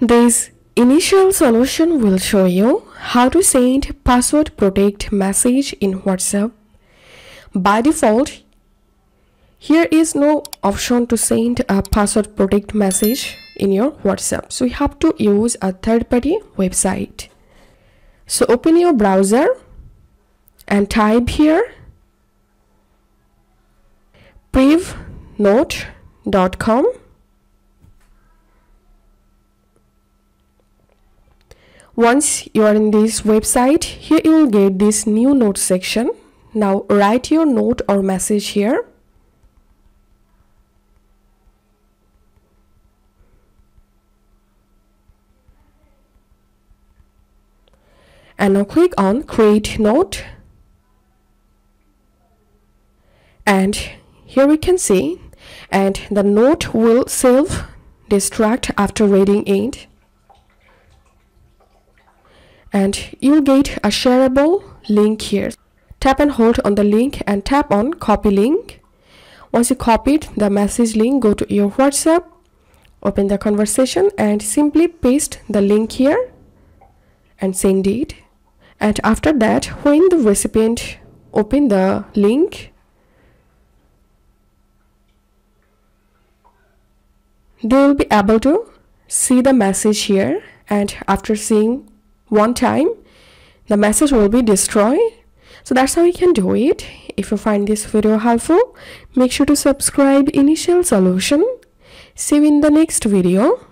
This initial solution will show you how to send password protect message in WhatsApp. By default, here is no option to send a password protect message in your WhatsApp. So you have to use a third party website. So open your browser and type here privnote.com Once you are in this website, here you will get this new note section. Now write your note or message here. And now click on create note. And here we can see and the note will self destruct after reading it and you'll get a shareable link here. Tap and hold on the link and tap on copy link. Once you copied the message link go to your whatsapp open the conversation and simply paste the link here and send it. And after that when the recipient open the link they will be able to see the message here. And after seeing one time the message will be destroyed. So that's how you can do it. If you find this video helpful make sure to subscribe initial solution. See you in the next video